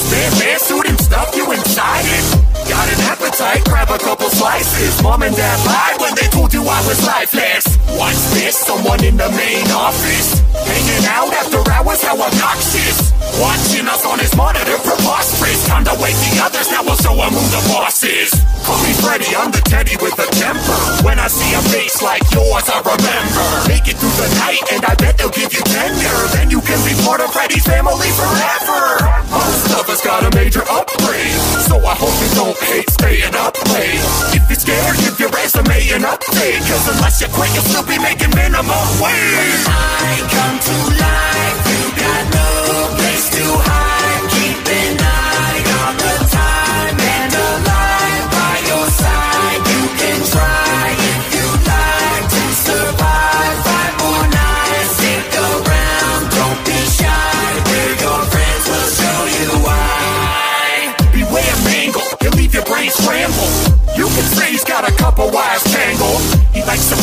ass man, man suit and stuff you inside it. Got an appetite, grab a couple slices. Mom and dad lied when they told you I was lifeless. Watch this, someone in the main office. Hanging out after hours, how obnoxious. Watching us on his monitor, preposterous. Time to wake the others, now we'll show him who the boss is. Call me Freddy, I'm the teddy with a temper. When I see a face like yours, I remember. Make it through the night, and I bet they'll give you tender. Then you can be part of Freddy's family forever of us got a major upgrade. So I hope you don't hate staying up late. If you're scared, give your resume an update. Cause unless you quit, you'll still be making minimum wage. I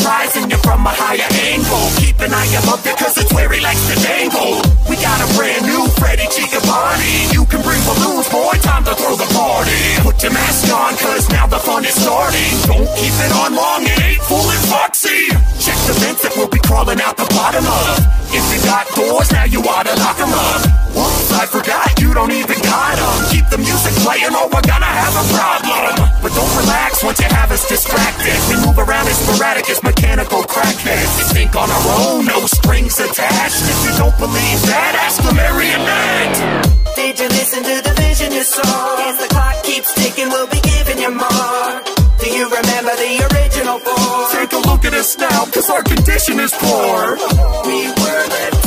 He likes surprising you from a higher angle. Keep an eye above it, cause it's where he likes to dangle. We got a brand new Freddy Chica Chicabani. You can bring balloons, boy, time to throw the party. Put your mask on, cause now the fun is starting. Don't keep it on long, it ain't and Foxy. Check the vents that we'll be crawling out the bottom of. If you got doors, now you oughta lock 'em up. Whoops, I forgot, you don't even got 'em. Keep the music playing or we're gonna have a problem. But don't relax once you have vision? As the clock keeps ticking, we'll be giving you more. Do you remember the original four? Take a look at us now, cause our condition is poor. We were left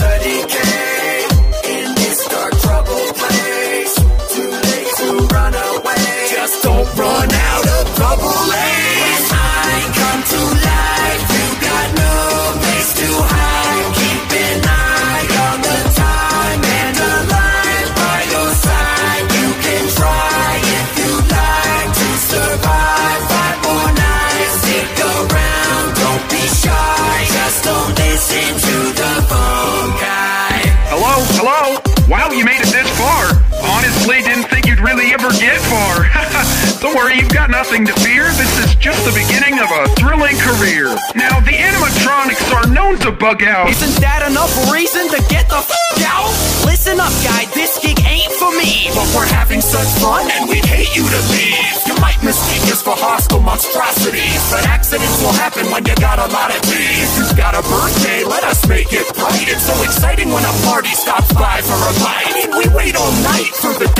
Wow, you made it this far. Honestly, didn't think you'd really ever get far. Don't worry, you've got nothing to fear. This is just the beginning of a thrilling career. Now, the animatronics are known to bug out. Isn't that enough reason to get the f out? Listen up, guy, this gig ain't for me. But we're having such fun and we'd hate you to leave. You might mistake us for hostile monstrosities, but accidents will happen when you got a lot of these. You've got a birthday, let us make it bright. It's so exciting when a party stops by for a bite. And we wait all night for the